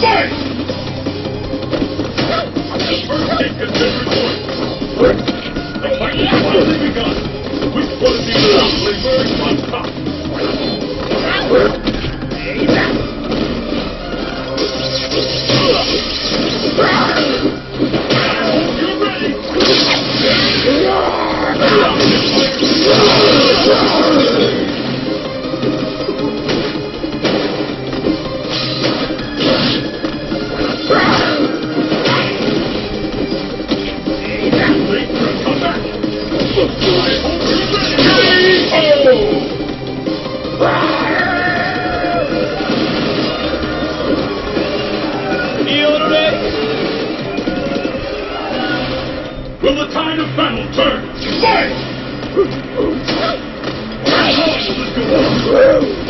Fight! Oh,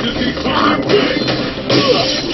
to be climbing.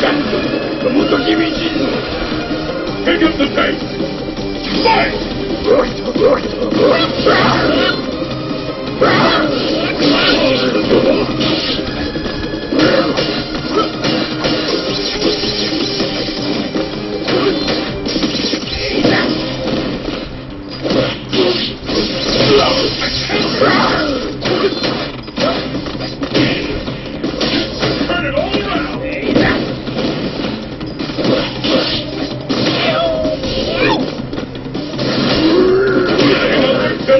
元君人のヘルプ隊ファイト